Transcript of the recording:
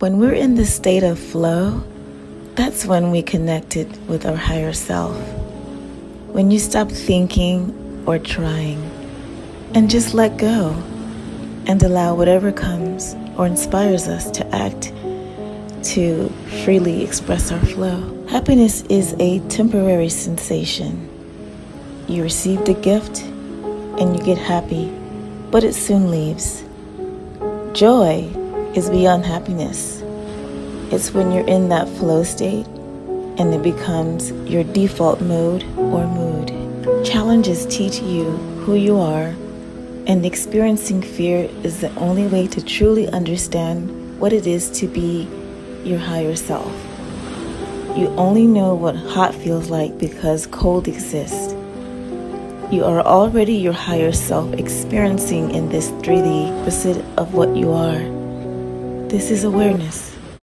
When we're in the state of flow, that's when we connected with our higher self. When you stop thinking or trying and just let go and allow whatever comes or inspires us to act to freely express our flow. Happiness is a temporary sensation. You receive a gift and you get happy, but it soon leaves. Joy is beyond happiness. It's when you're in that flow state and it becomes your default mode or mood. Challenges teach you who you are, and experiencing fear is the only way to truly understand what it is to be your higher self. You only know what hot feels like because cold exists. You are already your higher self experiencing in this 3D opposite of what you are. This is awareness.